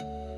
うん。